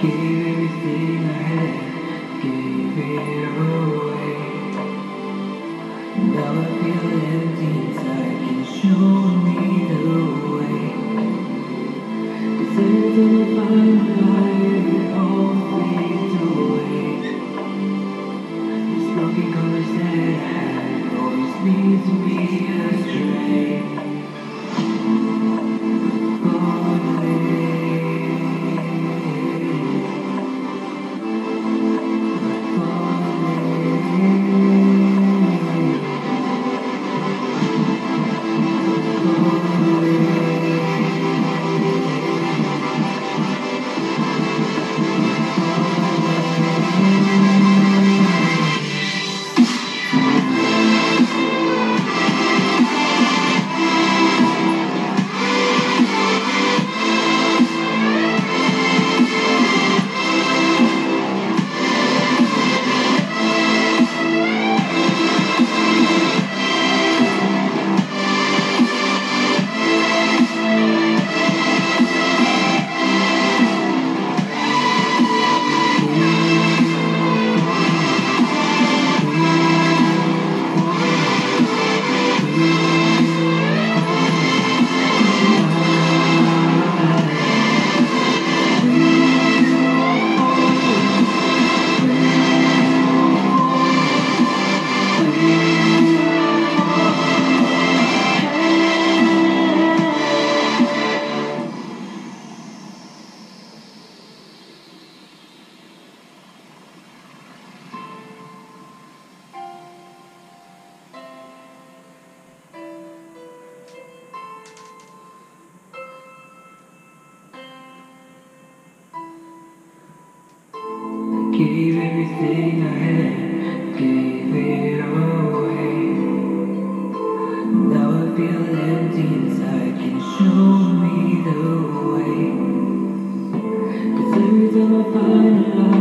Gave everything I had, gave it away. Gave everything I had, gave it away. Now I feel empty inside. Can you show me the way? 'Cause every time I find a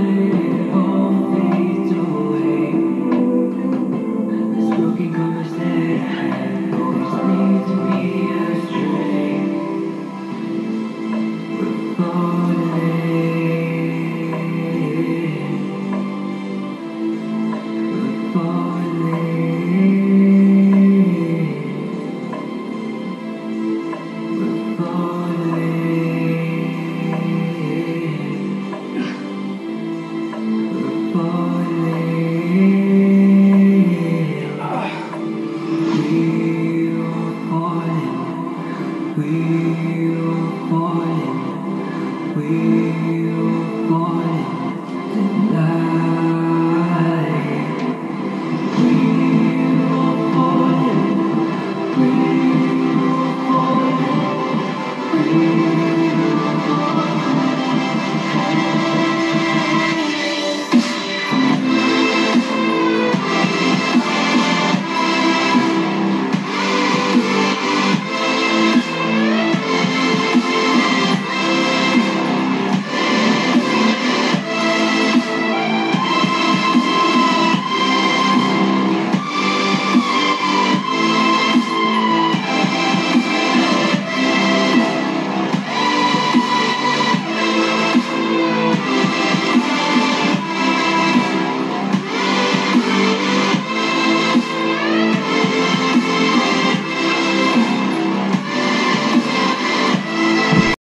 falling. We're falling. We're falling.